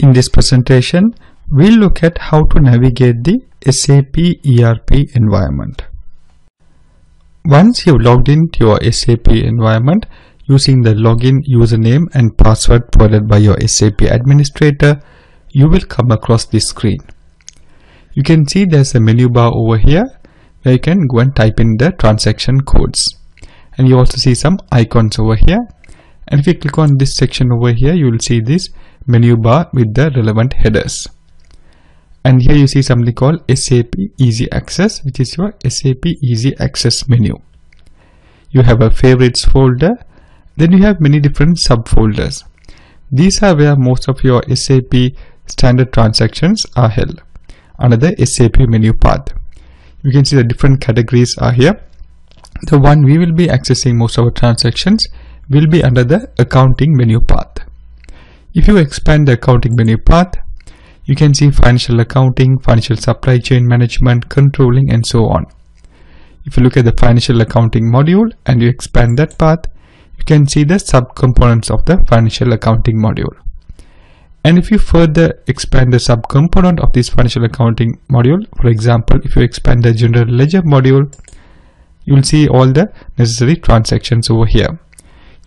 In this presentation, we'll look at how to navigate the SAP ERP environment. Once you've logged into your SAP environment using the login username and password provided by your SAP administrator, you will come across this screen. You can see there's a menu bar over here where you can go and type in the transaction codes. And you also see some icons over here. And if you click on this section over here, you will see this menu bar with the relevant headers. And here you see something called SAP Easy Access, which is your SAP Easy Access menu. You have a favorites folder, then you have many different subfolders. These are where most of your SAP standard transactions are held under the SAP menu path. You can see the different categories are here. The one we will be accessing most of our transactions will be under the accounting menu path. If you expand the accounting menu path, you can see financial accounting, financial supply chain management, controlling and so on. If you look at the financial accounting module and you expand that path, you can see the subcomponents of the financial accounting module. And if you further expand the subcomponent of this financial accounting module, for example, if you expand the general ledger module, you will see all the necessary transactions over here.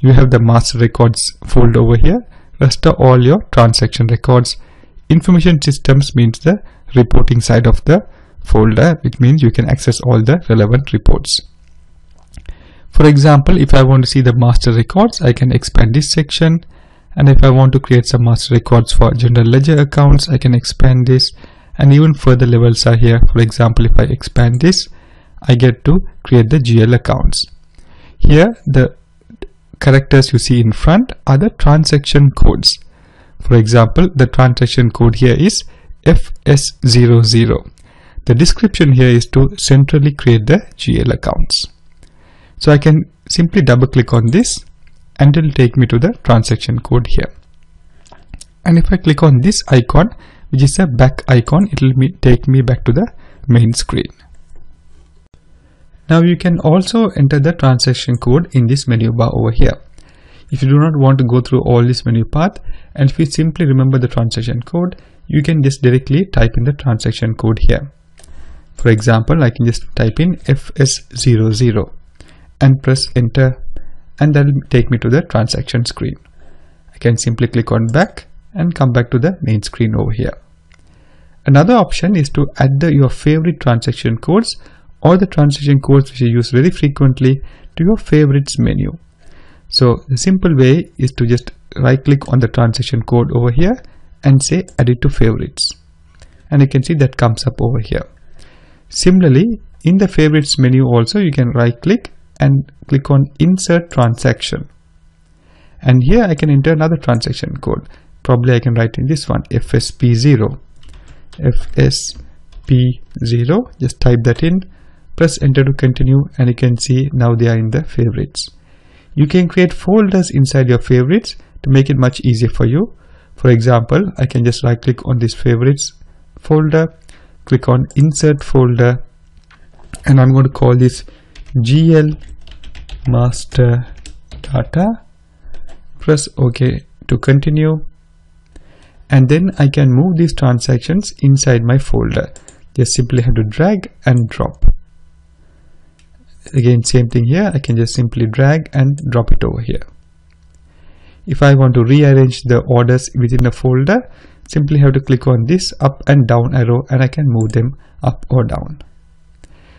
You have the master records folder over here. Rest are all your transaction records. Information systems means the reporting side of the folder, which means you can access all the relevant reports. For example, if I want to see the master records, I can expand this section and if I want to create some master records for general ledger accounts I can expand this and even further levels are here for example if I expand this I get to create the GL accounts here the characters you see in front are the transaction codes. For example the transaction code here is FS00 the description here is to centrally create the GL accounts. So I can simply double click on this and it will take me to the transaction code here. And if I click on this icon which is a back icon it will take me back to the main screen now you can also enter the transaction code in this menu bar over here if you do not want to go through all this menu path and if you simply remember the transaction code you can just directly type in the transaction code here for example I can just type in FS00 and press enter and that will take me to the transaction screen. I can simply click on back and come back to the main screen over here. Another option is to add the, your favorite transaction codes or the transaction codes which you use very frequently to your favorites menu. So the simple way is to just right click on the transaction code over here and say add it to favorites. And you can see that comes up over here. Similarly, in the favorites menu also you can right click and click on insert transaction and here I can enter another transaction code probably I can write in this one FSP0 FSP0 just type that in press enter to continue and you can see now they are in the favorites. You can create folders inside your favorites to make it much easier for you. For example I can just right click on this favorites folder click on insert folder and I'm going to call this GL master data. Press ok to continue. And then I can move these transactions inside my folder. Just simply have to drag and drop again same thing here. I can just simply drag and drop it over here. If I want to rearrange the orders within the folder simply have to click on this up and down arrow and I can move them up or down.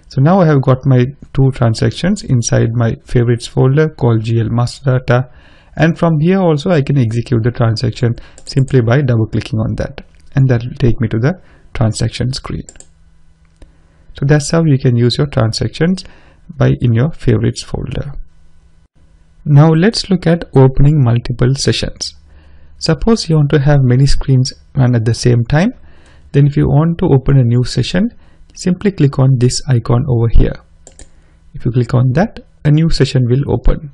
So now I have got my two transactions inside my favorites folder called GL master data. And from here also I can execute the transaction simply by double clicking on that. And that will take me to the transaction screen. So that's how you can use your transactions by in your favorites folder. Now let's look at opening multiple sessions. Suppose you want to have many screens run at the same time then if you want to open a new session simply click on this icon over here. If you click on that, a new session will open.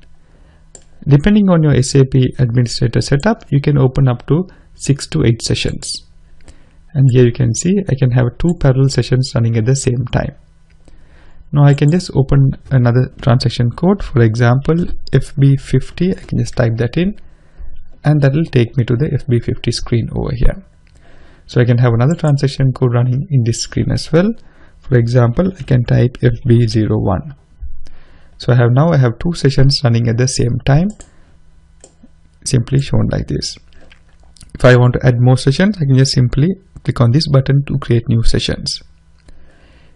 Depending on your SAP administrator setup, you can open up to 6 to 8 sessions. And here you can see I can have two parallel sessions running at the same time. Now I can just open another transaction code. For example, FB50, I can just type that in and that will take me to the FB50 screen over here. So I can have another transaction code running in this screen as well. For example, I can type FB01. So I have now I have two sessions running at the same time, simply shown like this. If I want to add more sessions, I can just simply click on this button to create new sessions.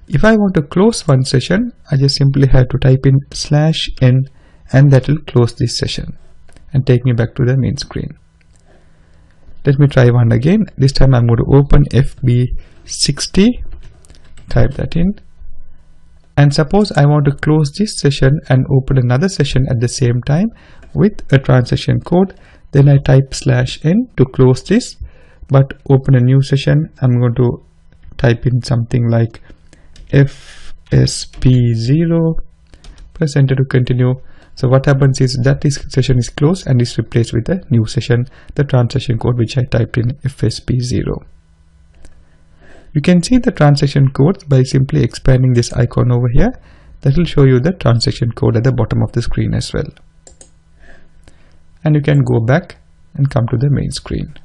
If I want to close one session, I just simply have to type in slash n and that will close this session and take me back to the main screen. Let me try one again. This time I'm going to open FB60, type that in. And suppose I want to close this session and open another session at the same time with a transaction code. Then I type slash n to close this, but open a new session. I'm going to type in something like FSP0, press enter to continue so what happens is that this session is closed and is replaced with a new session, the transaction code which I typed in FSP0. You can see the transaction code by simply expanding this icon over here. That will show you the transaction code at the bottom of the screen as well. And you can go back and come to the main screen.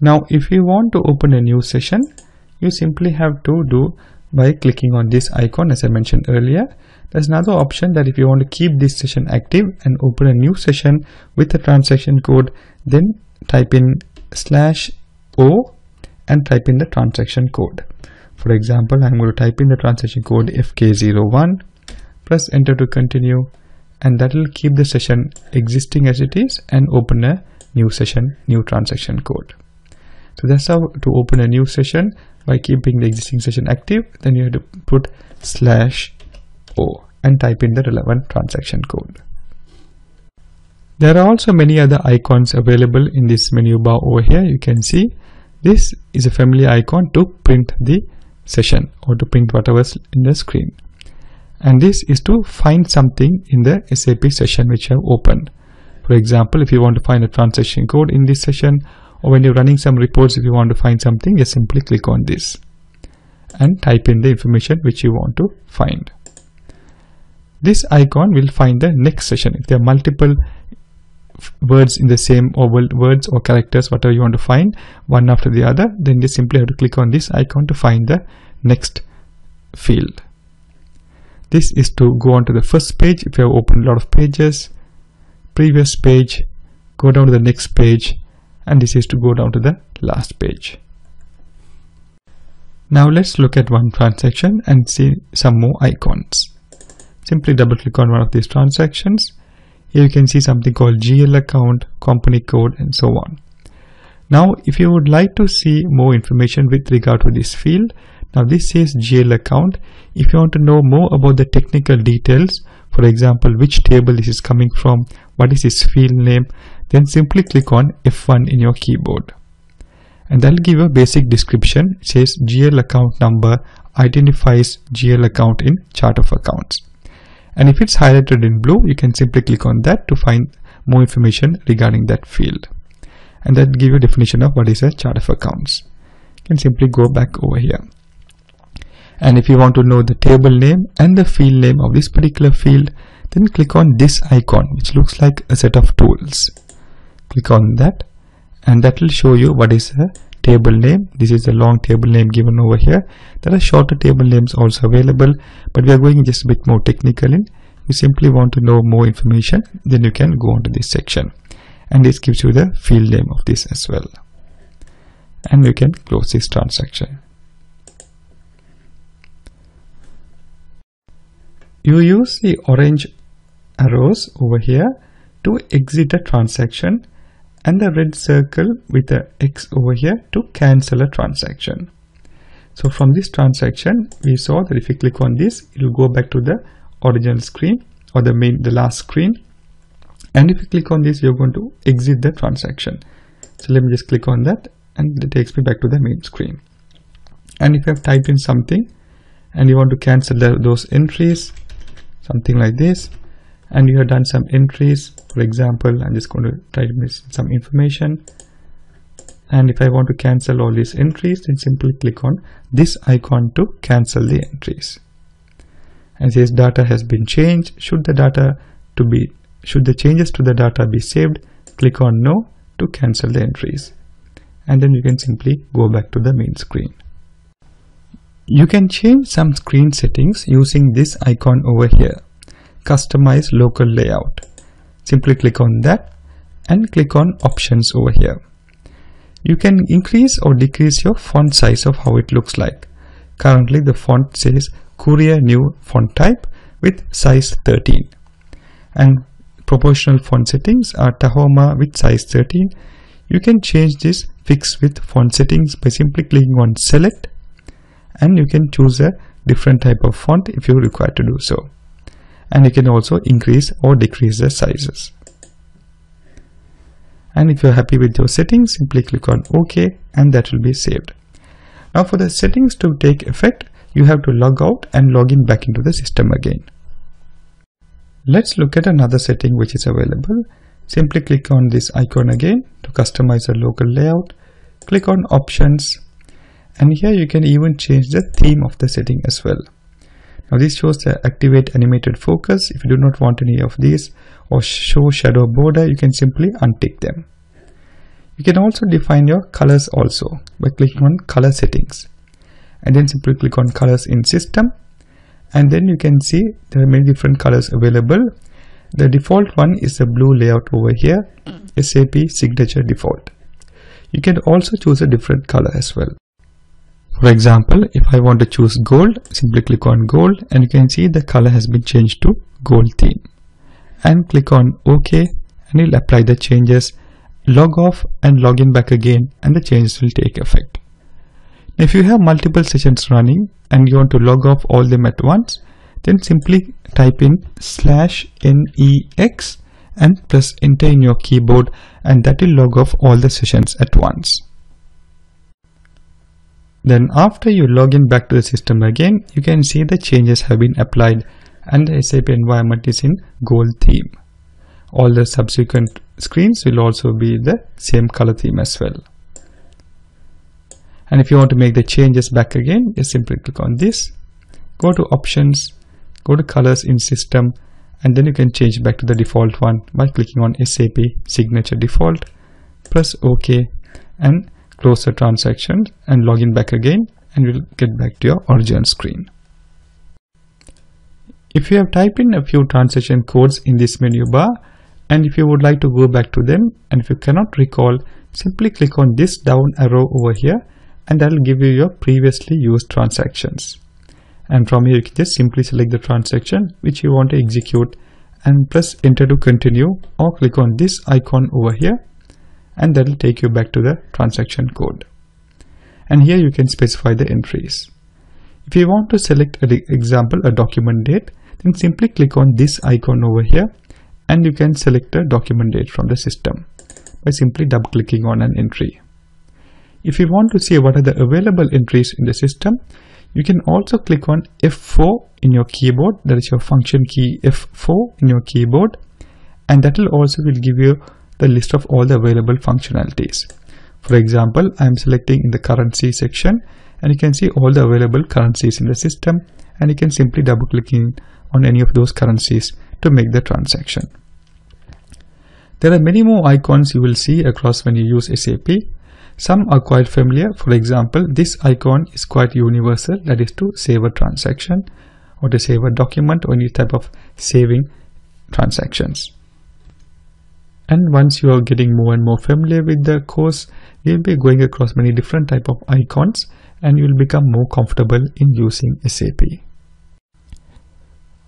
Now if you want to open a new session, you simply have to do by clicking on this icon as I mentioned earlier there's another option that if you want to keep this session active and open a new session with the transaction code, then type in slash O and type in the transaction code. For example, I'm going to type in the transaction code FK01, press enter to continue, and that will keep the session existing as it is and open a new session, new transaction code. So that's how to open a new session by keeping the existing session active. Then you have to put slash O and type in the relevant transaction code. There are also many other icons available in this menu bar over here. You can see this is a familiar icon to print the session or to print whatever's in the screen. And this is to find something in the SAP session which you have opened. For example, if you want to find a transaction code in this session or when you're running some reports, if you want to find something, just simply click on this and type in the information which you want to find. This icon will find the next session. If there are multiple words in the same or words or characters, whatever you want to find, one after the other, then you simply have to click on this icon to find the next field. This is to go on to the first page if you have opened a lot of pages, previous page, go down to the next page, and this is to go down to the last page. Now let's look at one transaction and see some more icons. Simply double click on one of these transactions. Here you can see something called GL account company code and so on. Now if you would like to see more information with regard to this field now this says GL account. If you want to know more about the technical details for example which table this is coming from what is this field name then simply click on F1 in your keyboard. And that'll give a basic description. It says GL account number identifies GL account in chart of accounts. And if it's highlighted in blue you can simply click on that to find more information regarding that field. And that give you a definition of what is a chart of accounts. You can simply go back over here. And if you want to know the table name and the field name of this particular field then click on this icon which looks like a set of tools click on that and that will show you what is a table name. This is a long table name given over here. There are shorter table names also available but we are going just a bit more technical in. You simply want to know more information then you can go on to this section. And this gives you the field name of this as well. And you can close this transaction. You use the orange arrows over here to exit a transaction and the red circle with the X over here to cancel a transaction. So from this transaction, we saw that if you click on this, it will go back to the original screen or the main, the last screen. And if you click on this, you're going to exit the transaction. So let me just click on that and it takes me back to the main screen. And if you have typed in something and you want to cancel the, those entries, something like this, and you have done some entries for example i'm just going to type some information. And if i want to cancel all these entries then simply click on this icon to cancel the entries. And says data has been changed. Should the data to be should the changes to the data be saved click on no to cancel the entries. And then you can simply go back to the main screen. You can change some screen settings using this icon over here. Customize local layout simply click on that and click on options over here. You can increase or decrease your font size of how it looks like. Currently the font says Courier new font type with size 13 and proportional font settings are Tahoma with size 13 you can change this fix with font settings by simply clicking on select. And you can choose a different type of font if you require to do so and you can also increase or decrease the sizes. And if you're happy with your settings simply click on ok and that will be saved. Now for the settings to take effect you have to log out and log in back into the system again. Let's look at another setting which is available. Simply click on this icon again to customize a local layout. Click on options. And here you can even change the theme of the setting as well now this shows the activate animated focus. If you do not want any of these or show shadow border, you can simply untick them. You can also define your colors also by clicking on color settings and then simply click on colors in system and then you can see there are many different colors available. The default one is the blue layout over here, SAP signature default. You can also choose a different color as well. For example, if I want to choose gold, simply click on gold and you can see the color has been changed to gold theme. And click on OK and you'll apply the changes, log off and log in back again and the changes will take effect. If you have multiple sessions running and you want to log off all them at once, then simply type in slash nex and press enter in your keyboard and that will log off all the sessions at once. Then after you log in back to the system again, you can see the changes have been applied and the SAP environment is in gold theme. All the subsequent screens will also be the same color theme as well. And if you want to make the changes back again, just simply click on this, go to options, go to colors in system, and then you can change back to the default one by clicking on SAP signature default, press OK, and close the transaction and log in back again and we'll get back to your original screen. If you have typed in a few transaction codes in this menu bar and if you would like to go back to them and if you cannot recall simply click on this down arrow over here and that will give you your previously used transactions and from here you can just simply select the transaction which you want to execute and press enter to continue or click on this icon over here and that will take you back to the transaction code. And here you can specify the entries. If you want to select an example, a document date, then simply click on this icon over here and you can select a document date from the system by simply double clicking on an entry. If you want to see what are the available entries in the system, you can also click on F4 in your keyboard, that is your function key F4 in your keyboard and that will also will give you the list of all the available functionalities. For example, I am selecting in the currency section and you can see all the available currencies in the system and you can simply double click on any of those currencies to make the transaction. There are many more icons you will see across when you use SAP. Some are quite familiar. For example, this icon is quite universal, that is to save a transaction or to save a document or any type of saving transactions and once you are getting more and more familiar with the course you'll be going across many different type of icons and you'll become more comfortable in using SAP.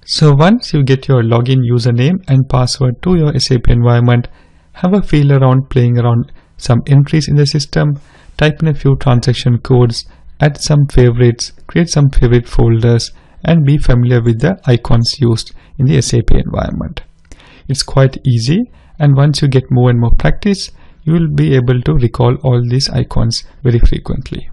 So once you get your login username and password to your SAP environment, have a feel around playing around some entries in the system, type in a few transaction codes, add some favorites, create some favorite folders, and be familiar with the icons used in the SAP environment. It's quite easy and once you get more and more practice you will be able to recall all these icons very frequently